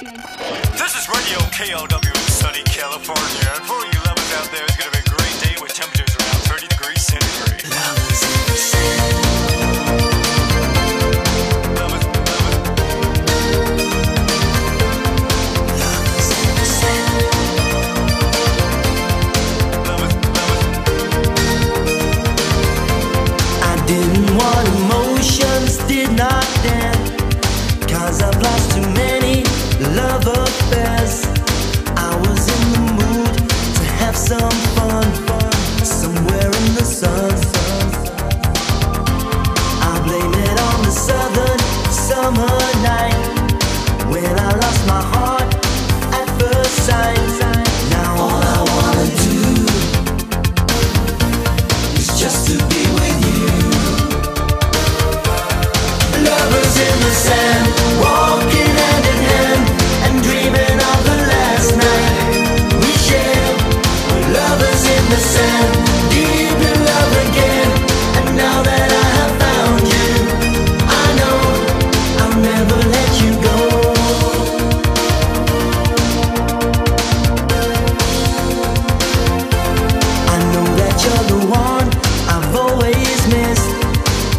This is Radio KLW in sunny California. And for you lovers out there, it's going to be a great day with temperatures around 30 degrees centigrade. Lovers didn't want I was in the mood to have some fun, fun somewhere.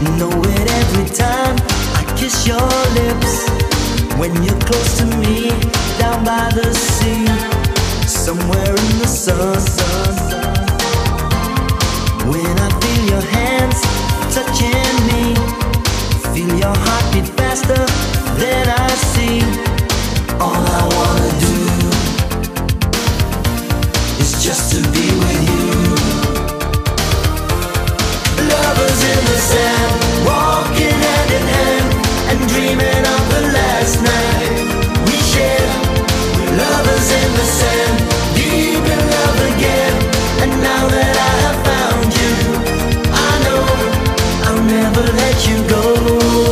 Know it every time I kiss your lips. When you're close to me, down by the sea, somewhere in the sunset. you go.